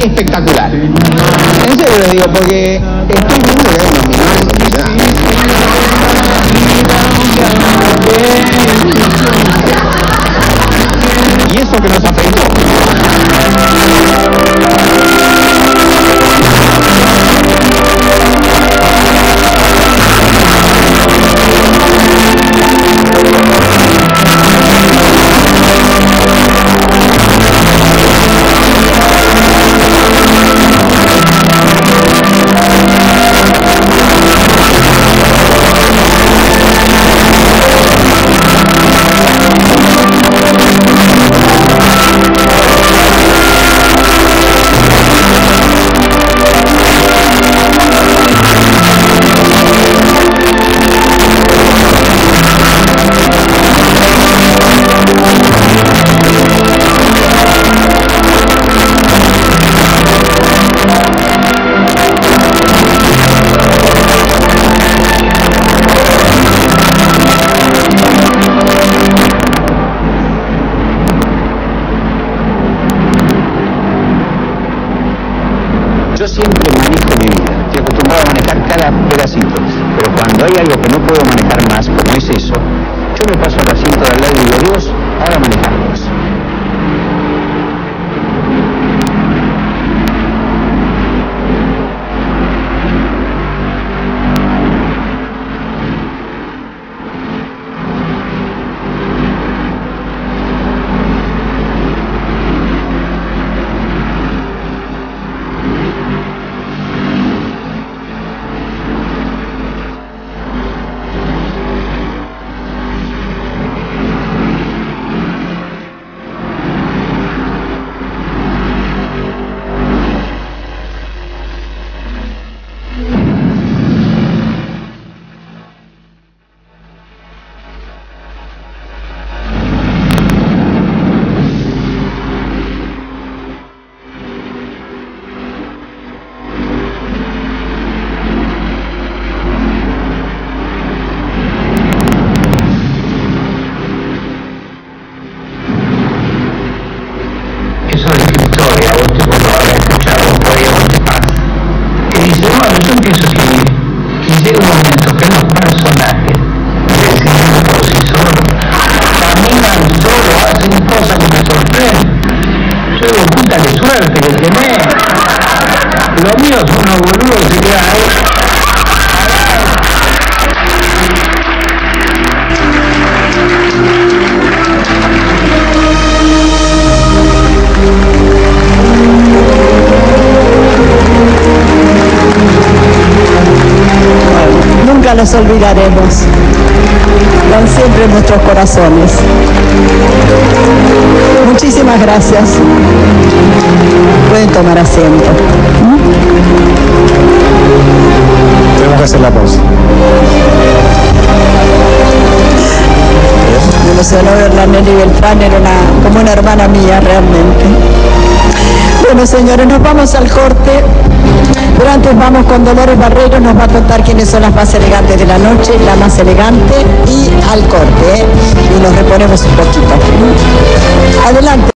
espectacular. En serio les digo, porque estoy viendo que hay unos ya. Hay algo que no puedo manejar más, como es eso, yo me paso al asiento de al lado y digo, Dios, ahora a escribir y llega un momento que los personajes del cine por sí solos caminan solos, hacen cosas que me sorprenden. Yo digo, puta de suerte que tenés. Lo mío es unos boludos que quedan ahí. Nunca los olvidaremos. Van siempre en nuestros corazones. Muchísimas gracias. Pueden tomar asiento. Tenemos que hacer la pausa. La Nelly Beltrán, era una, como una hermana mía realmente. Bueno, señores, nos vamos al corte. Pero antes vamos con Dolores Barreiro, nos va a contar quiénes son las más elegantes de la noche, la más elegante y al corte, ¿eh? Y nos reponemos un poquito. Adelante.